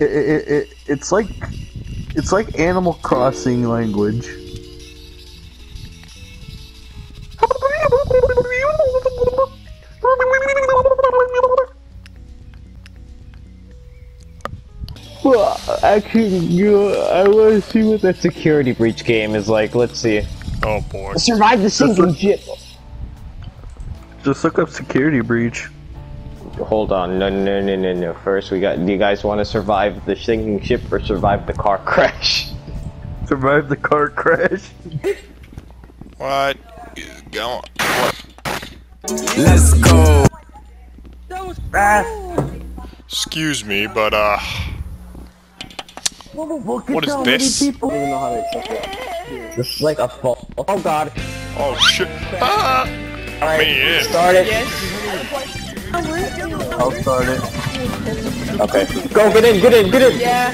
It, it, it, it's like it's like Animal Crossing language. Well, actually, you, know, I want to see what that security breach game is like. Let's see. Oh boy. Survive the sinking ship. Just look up security breach. Hold on, no, no, no, no, no. First, we got. Do you guys want to survive the sinking ship or survive the car crash? Survive the car crash. What is going? What? Let's go. That was. Cool. Excuse me, but uh, what is this? This is like a fall. Oh god. Oh shit! Ah! Me in. Start it. I'll start it. Okay. Go, get in, get in, get in. Yeah.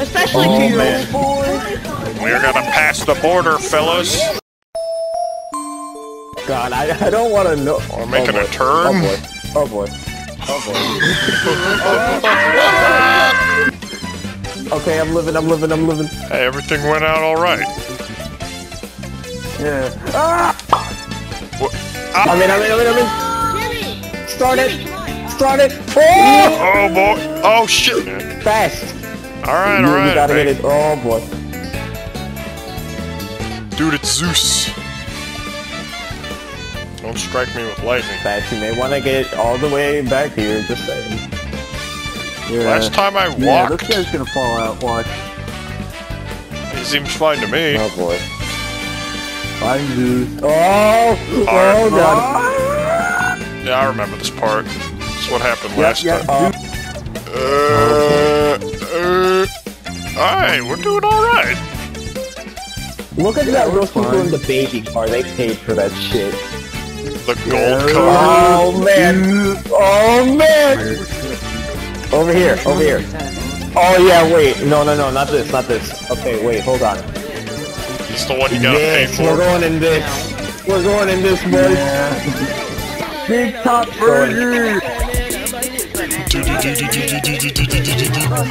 Especially Oh, to you, man. boy. We're gonna pass the border, fellas. God, I, I don't want to know. We're making oh, a turn. Oh boy. Oh boy. Oh boy. okay, I'm living, I'm living, I'm living. Hey, everything went out all right. Yeah. Ah. What? I'm in, I'm in, I'm in, I'm in. Start it. Start it. Oh! Oh boy! Oh shit! Fast. All right, You- all you gotta hey. get it. Oh boy. Dude, it's Zeus. Don't strike me with lightning. Fast. You may want to get all the way back here. Just saying. Yeah. Last time I yeah, walked, this guy's gonna fall out. Watch. it seems fine to me. Oh boy. I'm Zeus. Oh! Oh god. Yeah, I remember this part. It's what happened Yeah, last yeah. time. Uh, uh, alright, we're doing alright. Look at that. Those fine. people in the baby car. They paid for that shit. The gold Yeah. car. Oh man! Oh man! Over here, over here. Oh yeah, wait. No, no, no, not this, not this. Okay, wait, hold on. It's the one you gotta pay Yes, we're going in this. We're going in this, boys. Big top burger.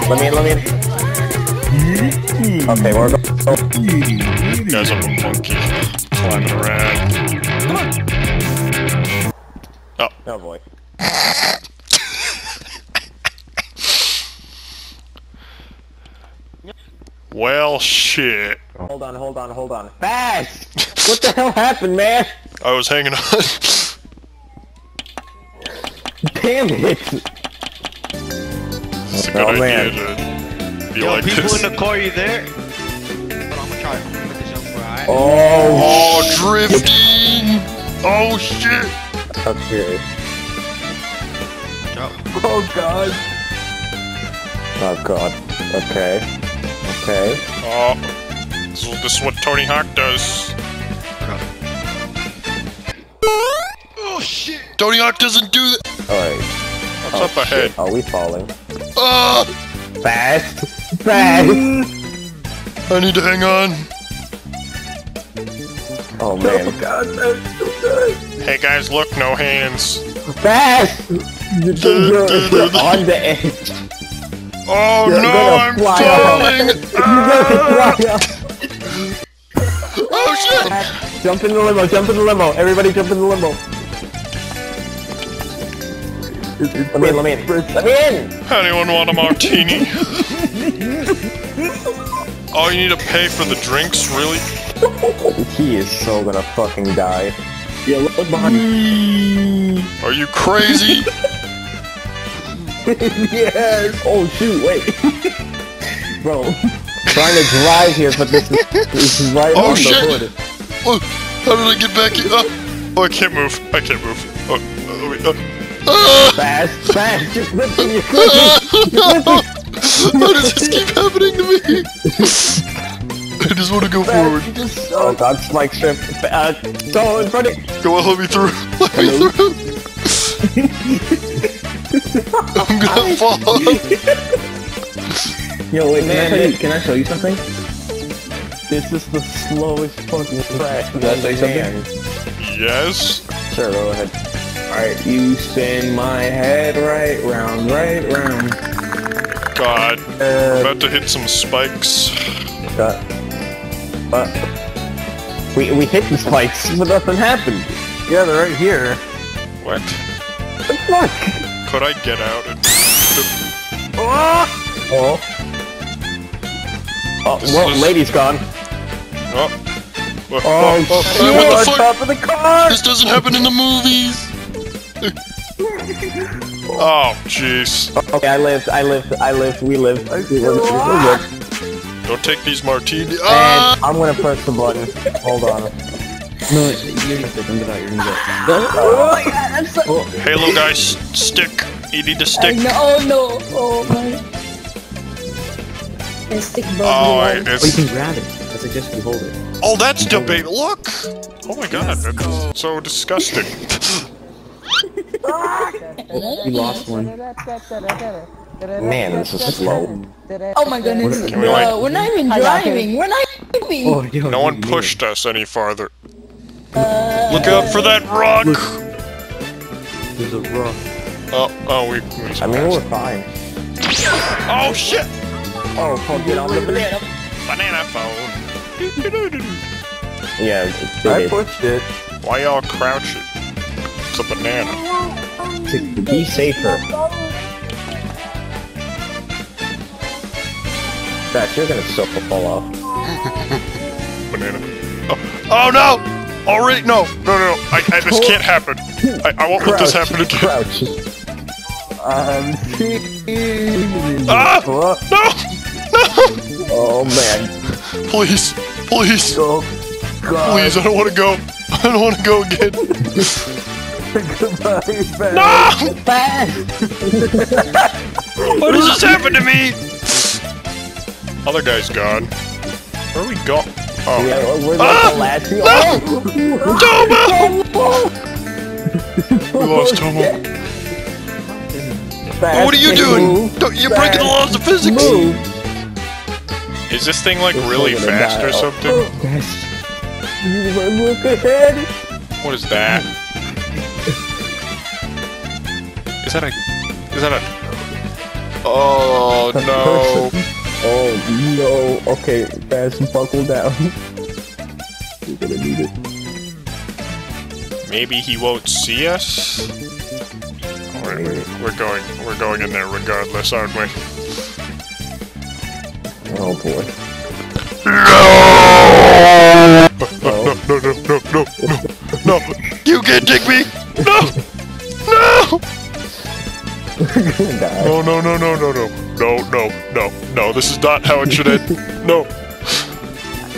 Let me in, let me in. Okay, we're going. You guys have a monkey climbing around. Oh. oh boy. Well, shit. Hold on, hold on, hold on. Fast! What the hell happened, man? I was hanging on. Damn it! It's a oh, good Oh, idea man. to be Yo, like people this. in the car, you there? But I'm gonna try to put this over, alright? Oh, Oh, drifting! Oh, shit! okay. Oh god. Oh god. Okay. Okay. Oh, this is, this is what Tony Hawk does. Oh, shit! Tony Hawk doesn't do that! Alright. What's up ahead? Are we falling? Ah! Fast! Fast! I need to hang on. Oh man. Oh, God, that's so. Hey guys, look, no hands. Fast! You're, you're, you're on the edge. Oh You're no, I'm falling! You're gonna fly up. Oh shit! Jump in the limo, jump in the limo. Everybody jump in the limo. Let me in, let me in. Let me in! Anyone want a martini? oh, you need to pay for the drinks, really? He is so gonna fucking die. Yeah, look behind you. Are you crazy? yes! Oh shoot, wait. Bro, trying to drive here, but this is, this is right Oh, on shit. the hood. Oh, how did I get back here? Oh, oh, I can't move. I can't move. Oh, wait, uh, ah! Fast, fast, just lifting your cookies. How does this keep happening to me? I just want to go forward. Oh god, spike strip. Uh, go in front of Go on, let me through. Let me through. I'm gonna fall. Yo, wait, Can I, you, can I show you something? This is the slowest fucking crash. Can I say something? Yes. Sure, go ahead. Alright, you spin my head right round, right round. God, Uh, about to hit some spikes. uh, uh, we we hit the spikes, but nothing happened. Yeah, they're right here. What? What the fuck? Could I get out and... Oh. Oh, This well, is- lady's gone. Oh. Oh, Oh, oh, shit. oh, what the on top of the car! This doesn't happen in the movies! Oh, jeez. Okay, I lived, I lived, I lived, we lived. I We lived. We're. Don't take these martinis. Ah! And I'm gonna press the button. Hold on. No, you're gonna get, don't get out, you're. Oh my god, Halo guys, stick. You need to I stick. know, oh no, oh my. And stick Oh, bubble. it's... Oh, you can grab it. I suggest you hold it. Oh, that's debate. Look! Oh my god, that's so disgusting. Oh, you lost one. Man, this is slow. Oh my goodness, Can we, like- bro, we're not even driving. We're not driving. Oh, yo, No one pushed us any farther. Uh, Look out for that rock! There's a rock. Oh, oh, we. we I mean, we're fine. oh shit! Oh, fuck, get on the banana. Banana phone. Yeah, it's I pushed it. Why y'all crouching? It's a banana. To be safer. Fast, you're gonna so fall off. Banana. Oh, oh no! Already no, no, no! I, I, this can't happen. I, I won't let this happen again. Crouch. I'm cheating. Ah! What? No! Oh man. Please, please, Oh, God. please! I don't want to go. I don't want to go again. Goodbye, Fast. No! Fast. What does this happen to me? Other guy's gone. Where are we go? Oh, Yeah, we're like Ah! the last few. Tomo! We lost Tomo. Fast, What are you doing? move. Don't, you're breaking the laws of physics. Move. Is this thing like It's really still fast or Oh. something? You look ahead. What is that? Is that a? Is that a? Oh no! Oh no. Okay, fast, buckle down. You're gonna need it. Maybe he won't see us. Alright, we're going. We're going in there regardless, aren't we? Oh boy. Oh. No! No! No! No! No! No! No! You can't take me! No! No! No, no, no, no, no, no. No, no, no, no. This is not how it should end. no.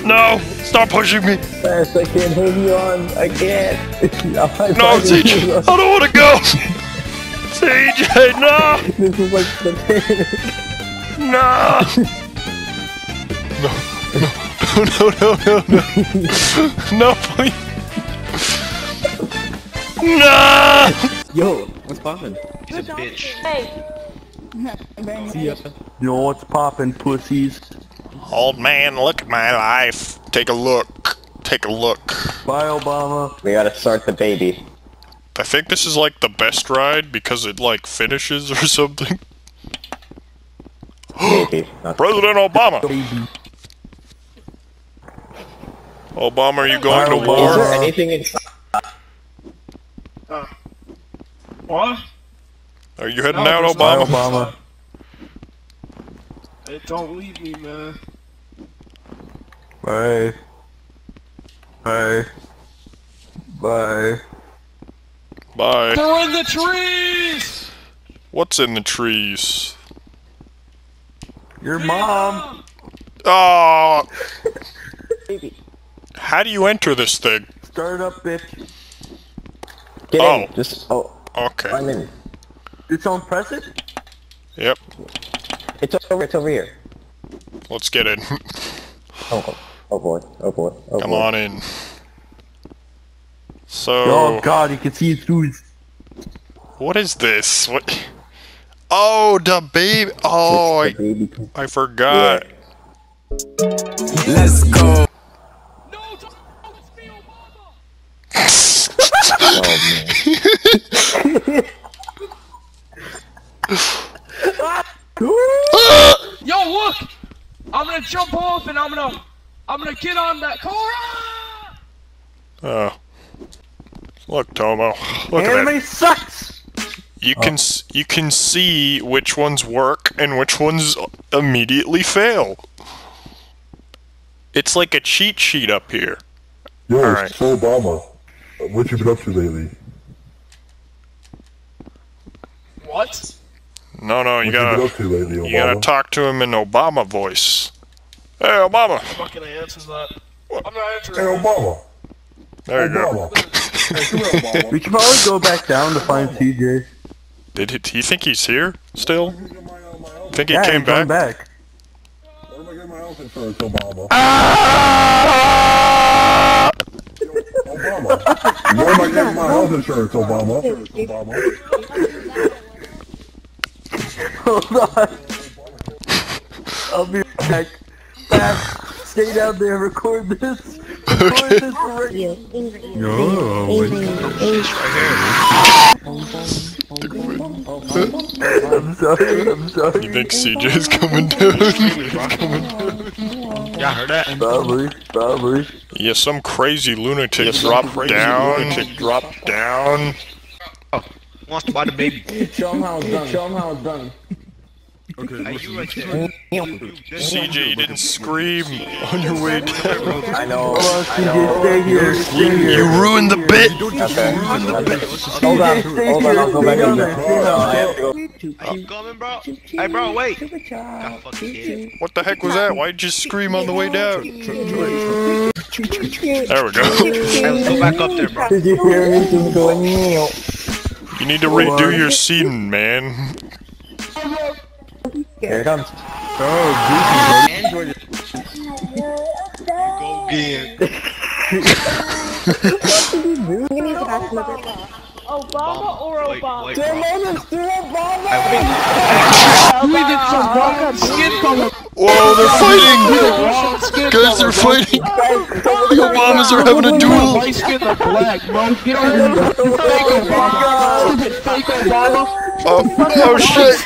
No! Stop pushing me! Fast, I can't hold you on. I can't. no, no Sage! I don't want to go! Sage, no! this is like the No! no, no, no, no, no, no. no, please. No! Yo, what's poppin'? He's a bitch. Hey. See ya. You know what's poppin', pussies? Old man, look at my life. Take a look. Take a look. Bye, Obama. We gotta start the baby. I think this is like the best ride because it like finishes or something. Baby. Not President Obama! Baby. Obama, are you going to Obama. Is there anything inside? Uh, what? Are you heading No, out, there's Bye, Obama? Obama. Hey, don't leave me, man. Bye. Bye. Bye. Bye. They're in the trees! What's in the trees? Your mom. Oh, ah! Baby. how do you enter this thing? Start up, bitch. Get Oh. in. Just oh, Okay. I'm in. Just don't press it. Yep. It's over. It's over here. Let's get in. Oh, oh, oh boy. Oh boy. Oh Come boy. on in. So... Oh God, you can see it through his. what is this? What? Oh, the baby. Oh, The I, baby. I forgot. Let's go. Oh man. gonna jump off and I'm gonna, I'm gonna get on that car. Oh. Look, Tomo. Look at that. Sucks! You can oh. you can see which ones work and which ones immediately fail. It's like a cheat sheet up here. Yo, Alright. so Obama, what you been up to lately? What? No, no, you What you been gotta up to lately, you gotta talk to him in Obama voice. Hey, Obama. I'm not gonna answer that. I'm not Hey, answering. Obama. There you go. Obama. hey, come. We should probably go back down to find CJ. Did he, do you think he's here still? I on my health- Think he Yeah, came he's coming back? back. Where am I getting my health insurance, Obama? Ah! Obama. Where am I getting my health insurance, Obama? Obama. Hold on. I'll be back. Back. Stay down there. Record this. Record this for radio. I'm sorry. I'm sorry. You think CJ's coming down? Yeah, I heard that. Probably. Probably. yeah, some crazy lunatic dropped down. dropped down. Wants to buy the baby. Show him how it's done. Show him how it's done. Hey, you right there. CJ, you didn't scream on your way down. I know. Come on, CJ. Stay here. Stay here. You ruined the bit. Okay. Hold on. Hold on, I'll go back Stay in down there. there. Stay down I there. have to go. I'm coming, bro. Hey, bro, wait. God fucking. What the heck was that? Why'd you scream on the way down? There we go. Hey, let's go back up there, bro. Did you hear me going meow? You need to redo your scene, man. Here it comes. Oh, Android. Ah. Go again. Obama or Wait, Obama? wait, bro. We did some wrong skin color. Whoa, they're fighting! Guys, they're fighting! The Obamas are having a duel! White skin or black, bro. Get on your fake Obama. Stupid fake Obama. Oh, oh shit!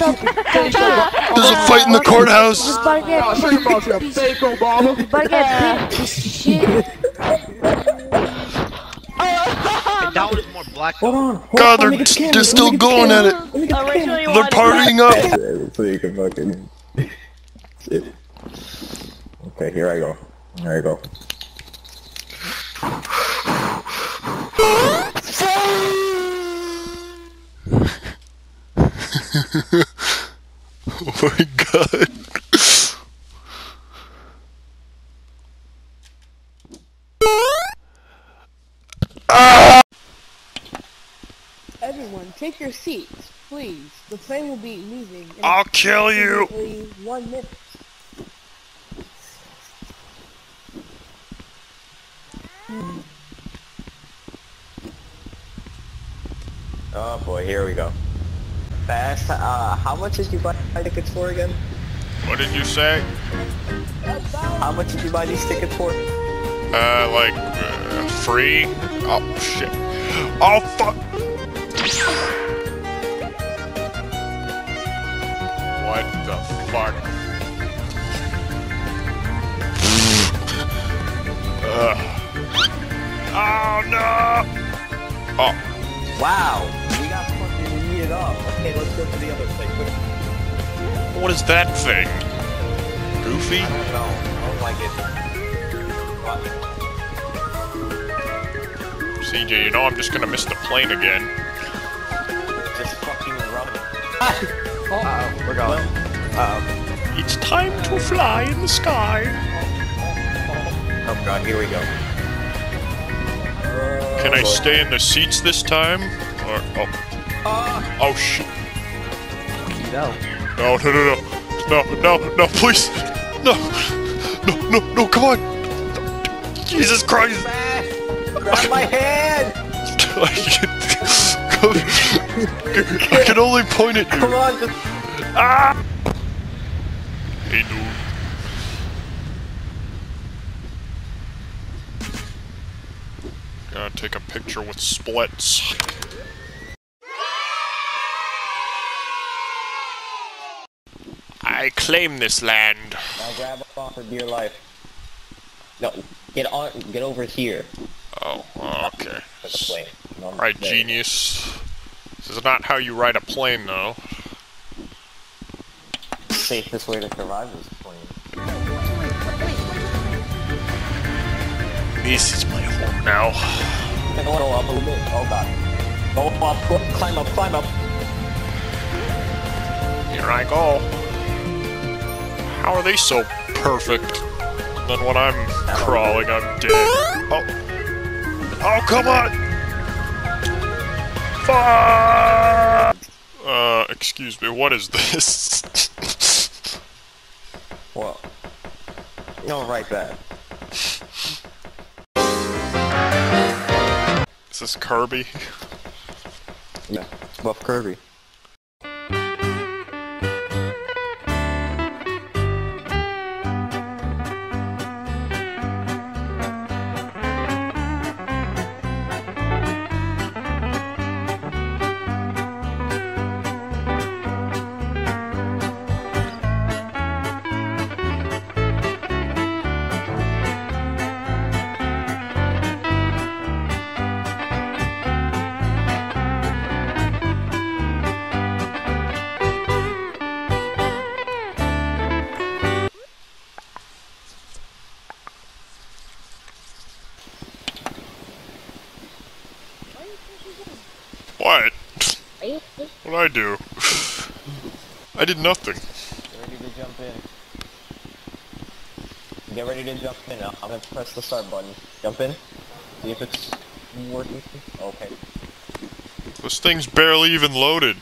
There's a fight in the courthouse! Oh, shut your mouth, you fake Obama. And that was more black. Hold on. God, they're, they're still going at it! They're partying up! So you can fucking. Shit. Okay, here I go. There I go. Oh my god. Everyone, take your seats, please. The plane will be leaving in I'll kill you! one minute. Oh boy, here we go. Fast. Uh, how much did you buy tickets for again? What did you say? How much did you buy these tickets for? Uh, like, uh, free? Oh, shit. Oh, fuck! What the fuck? Ugh. Oh, no! Oh, Wow, we got up. Okay, let's go to the other place. Which, what is that thing? Goofy? I don't know. I don't like it. CJ, you know I'm just gonna miss the plane again. Just fucking rub it. Uh-oh, we're going. Uh-oh. Um, it's time to fly in the sky. Oh god, here we go. Can I oh, stay in the seats this time? Or oh, oh shit! No. No, no, no, no, no, no, no, please, no, no, no, no, come on! Jesus Christ! Grab my hand! I can, I can only point at Come on, just... Ah! Hey, dude. Gotta take a picture with splits. I claim this land. Now grab on for dear life. No, get on, get over here. Oh, okay. For the plane. No, Alright, genius. This is not how you ride a plane, though. Safest way to survive this plane. This is my home now. Go up a little bit. Oh god. Go up, climb up, climb up. Here I go. How are they so perfect? And then when I'm crawling, I'm dead. Oh. Oh, come on! Fuck! Uh, excuse me, what is this? Well. No, write there. is this Kirby? Yeah. Buff Kirby. What'd I do? I did nothing. Get ready to jump in. Get ready to jump in. I'm gonna press the start button. Jump in. See if it's working. Okay. This thing's barely even loaded.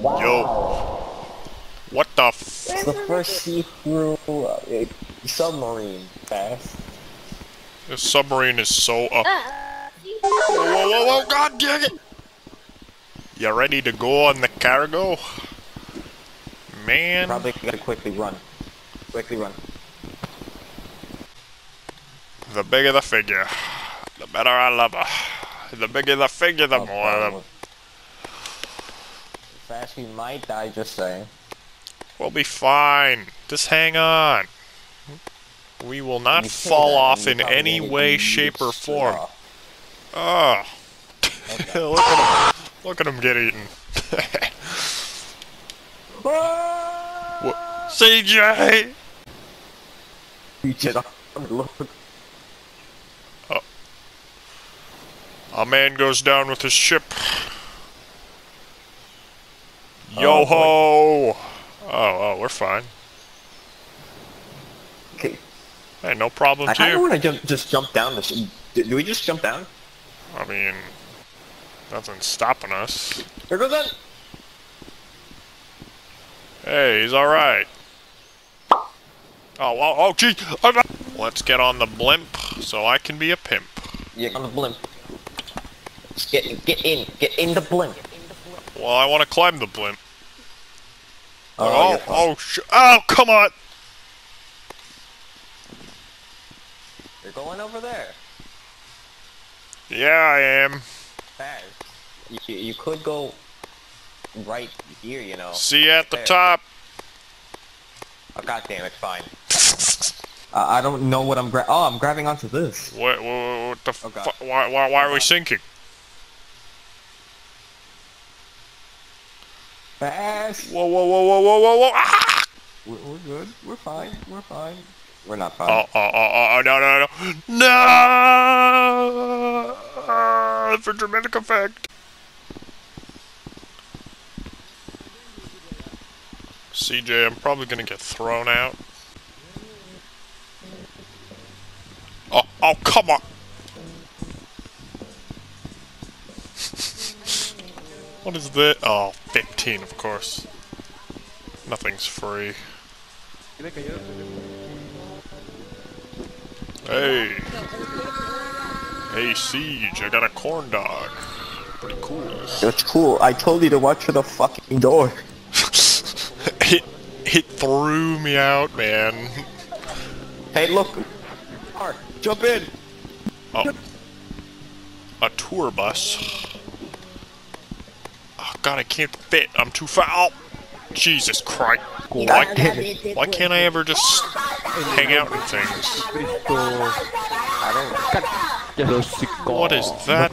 Wow. Yo. What the f- It's the first see-through uh, submarine. Fast. This submarine is so up. Whoa, whoa, whoa, whoa, god dang it! You ready to go on the cargo? Man. Probably gotta quickly run. Quickly run. The bigger the figure, the better I love her. The bigger the figure, the Oh, more I love Fast we might die, just saying. We'll be fine. Just hang on. We will not fall off in any way, shape, or form. off. Oh. look at him. Look at him get eaten. what? CJ! You just look. Uh, a man goes down with his ship. Oh, Yo ho! Oh, oh, we're fine. Okay. Hey, no problem I to kind of want to just jump down this. Do we just jump down? I mean, nothing's stopping us. Here goes that. Hey, he's alright. Oh, oh, oh, gee! I'm Let's get on the blimp so I can be a pimp. Yeah, on the blimp. Get get in, get in the blimp. Well, I want to climb the blimp. Oh, Oh, oh, sh- oh, come on! You're going over there. Yeah, I am. Fast. You, you could go right here, you know. See you at the There. top. Oh, God damn it, fine. uh, I don't know what I'm gra- Oh, I'm grabbing onto this. What, what, what the Oh. Why, why, why are we sinking? Fast. Whoa, whoa, whoa, whoa, whoa, whoa, whoa! Ah! We're, we're good. We're fine. We're fine. We're not fine. Oh, oh, oh, oh, oh, no, no, no. No! For dramatic effect. CJ, I'm probably gonna get thrown out. Oh, oh, come on! what is this? Oh, 15, of course. Nothing's free. Hey. Hey, Siege, I got a corn dog. Pretty cool. That's cool. I told you to watch for the fucking door. it, it threw me out, man. Hey, look. Car, jump in. Oh. A tour bus. Oh, God, I can't fit. I'm too fat. Oh, Jesus Christ. Why, why can't I ever just hang out in things? What is that?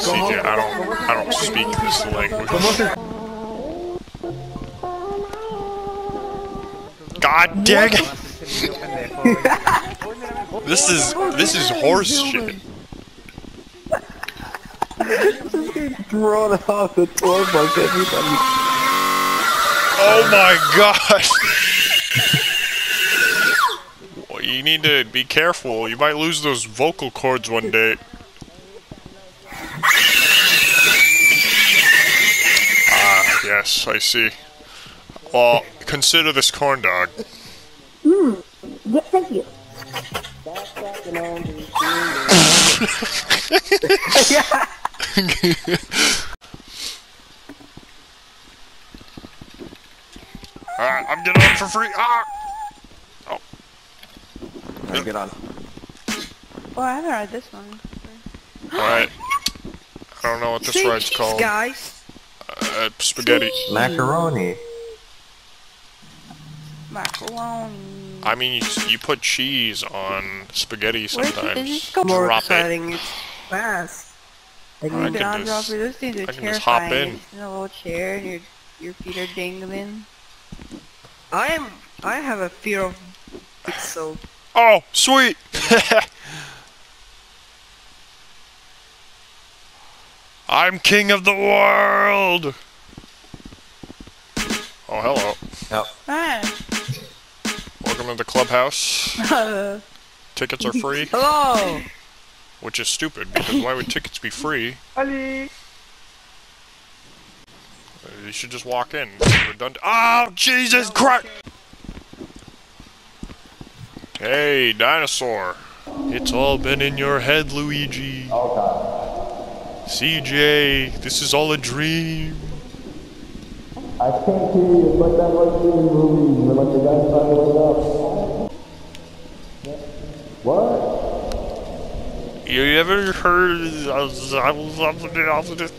CJ, I don't, I don't speak this language. God dang it! This is, this is horse shit. Off the tour bus every time you Oh my god! well, you need to be careful. You might lose those vocal cords one day. Ah, yes, I see. Well, consider this corn dog. Yeah, thank you. Alright, I'm getting on for free. Ah! Alright, get on. Oh, I haven't read this one. Alright. I don't know what this ride's called. guys. Uh, spaghetti. Macaroni. Macaroni. I mean, you, you put cheese on spaghetti Where's it? sometimes. This is More Drop it. It's fast. And I you can Down just- dropper, those things are I can just hop in. In a little chair and your your feet are dangling. I am. I have a fear of pixel. Oh, sweet! I'm king of the world! Oh, hello. Yep. Ah. Welcome to the clubhouse. Tickets are free, Hello. which is stupid, because why would tickets be free? Ali. You should just walk in. Redundant. Oh, Jesus Christ! Hey, dinosaur. It's all been in your head, Luigi. Oh, god. CJ, this is all a dream. I can't hear you. It's like that like in movies where like the guy's trying to wake up. What? You ever heard? Let's try that.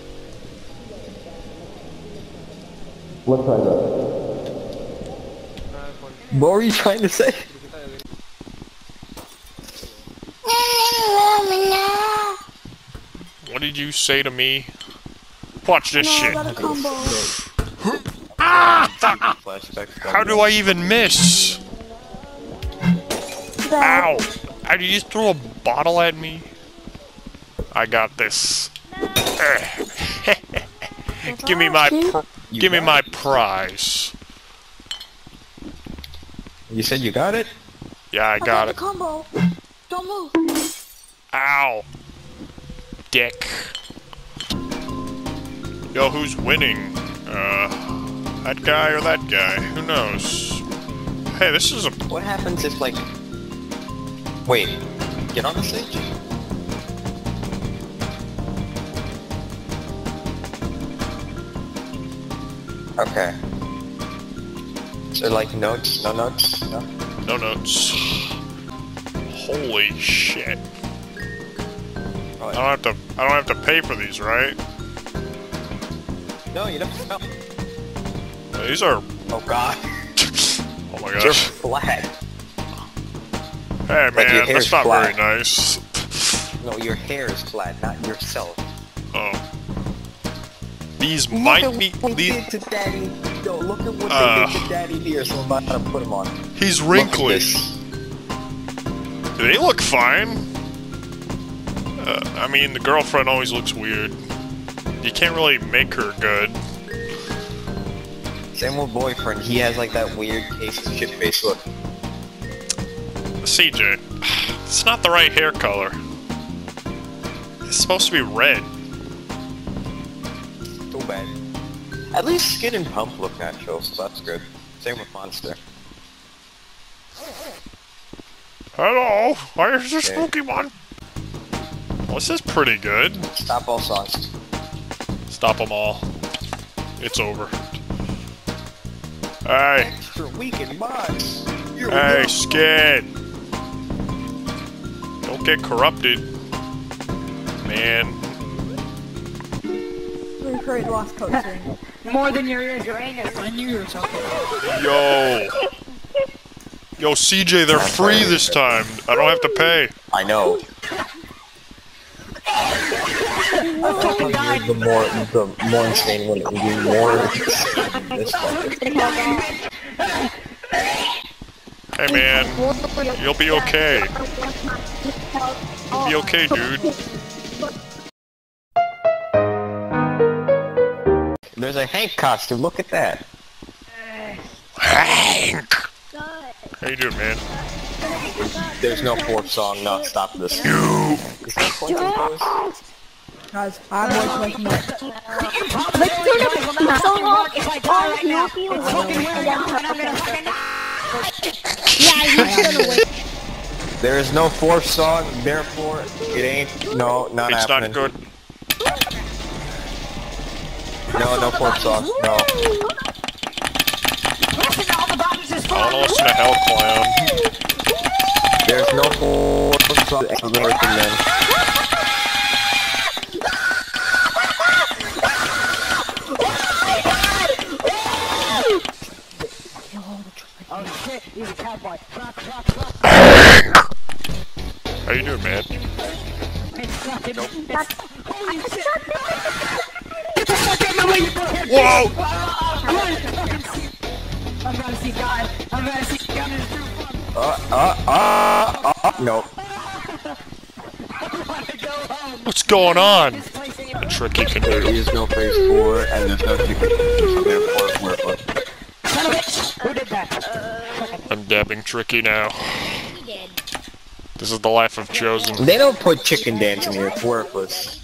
What were you trying to say? What did you say to me? Watch this shit. Flashbacks. How do I even miss? Ow! How did you just throw a bottle at me? I got this. give me my pr- give me my prize. You said you got it? Yeah, I got it. combo. Don't move. Ow! Dick. Yo, who's winning? Uh, that guy or that guy? Who knows? Hey, this is a What happens if like... Wait, get on the stage? Okay. So like notes, no notes? No? no notes. Holy shit! I don't have to. I don't have to pay for these, right? No, you don't. No. These are. Oh god. Oh my You're gosh. flat. Hey like man, that's not very nice. No, your hair is flat, not yourself. Oh. These might be. These, did Daddy. Yo, look at what Uh. they did to Daddy here, so I'm about to put him on. he's wrinkly. They look fine. Uh, I mean, the girlfriend always looks weird. You can't really make her good. Same with boyfriend. He has like that weird case of shit face look. CJ, it's not the right hair color. It's supposed to be red. At least Skid and Pump look natural, so that's good. Same with Monster. Hello, where's this Okay. Pokemon? Well, this is pretty good. Stop all songs. Stop them all. It's over. Hey, Extra weekend box. Here we hey, go. Skid. Don't get corrupted, man. Recreate the last cutscene. More than your ears, your anus. I knew you were talking. Yo. Yo, CJ, they're free this time. I don't have to pay. I know. I fucking died. The more, the more insane one, it would be more insane than this one. Hey, man. You'll be okay. You'll be okay, dude. There's a Hank costume. Look at that. Hank! How you doing, man? There's no fourth song. No, stop this. Is that Quentin's? Guys, I'm watching my You probably only guys will not if I die right now. It's fucking weird and I'm gonna fucking... There is no fourth song, therefore it ain't. No, not It's happening. not good. No, no fourth song. No. Listen to all the bodies is I wanna listen to Hell Clown. There's no fourth song. Explanation, man. Oh shit, he's a cowboy. Fuck, fuck, fuck. How you doing, man? It's fucking... It's... Holy shit! Get the fuck out of my way, you bullhead! Whoa! I'm ready to see... I'm ready to see God. I'm ready to see God in his true form. Uh, uh, uh, uh, nope. I wanna go home. What's going on? This. A tricky can There do. is no phase four, and there's no chicken. So therefore, it's worthless. Son of a bitch! Who did that? I'm dabbing tricky now. This is the life of chosen. They don't put chicken dance in here. It's worthless.